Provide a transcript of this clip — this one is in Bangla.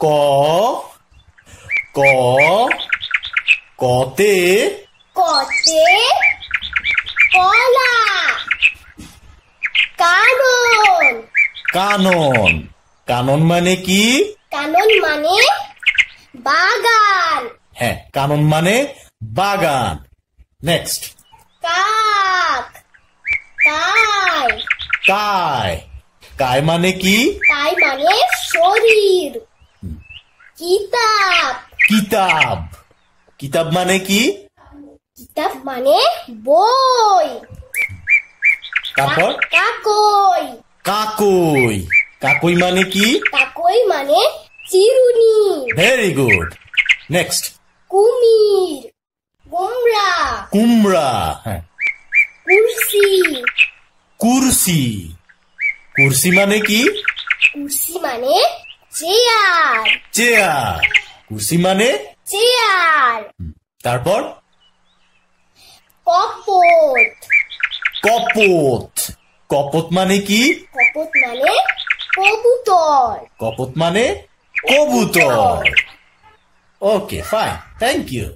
ক ক কতে কতে কলা কানন। কানন। কানন মানে কি? কানন মানে বাগান। হ্যাঁ কানন মানে বাগান। নেক্সট কাক। কাই কায়। কায় মানে কি? কাই মানে শরীর। কিতাব। কিতাব। কিতাব মানে কি? কিতাব মানে বই। তারপর? কাকই। কাকই। কাকই মানে কি? কাকই মানে চিরুনি। ভেরি গুড নেক্সট কুমির। কুমড়া কুমড়া হ্যাঁ। কুরসি। কুরসি। কুরসি মানে কি? কুরসি মানে চেয়ার চেয়ার কুর্সি মানে? চেয়ার তারপর? কপোত কপোত কপোত মানে কি? কপোত মানে কবুতর। কপোত মানে কবুতর। Okay fine thank you